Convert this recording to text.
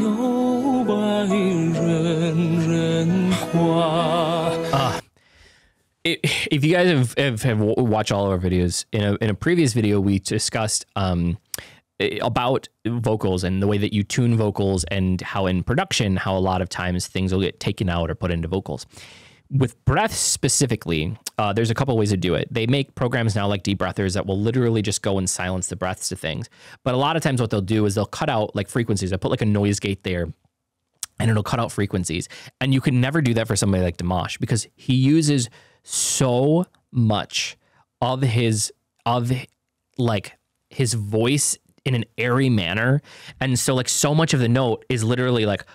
有外人人夸。 i- if you guys have, have, have watched all of our videos in a, in a previous video we discussed um, i- about vocals and the way that you tune vocals and how in production how a lot of times things will get taken out or put into vocals with breath specifically uh, there's a couple ways to do it they make programs now like de-breathers that will literally just go and silence the breaths to things but a lot of times what they'll do is they'll cut out like frequencies I put like a noise gate there and it'll cut out frequencies. And you can never do that for somebody like Dimash because he uses so much of his of like his voice in an airy manner. And so like so much of the note is literally like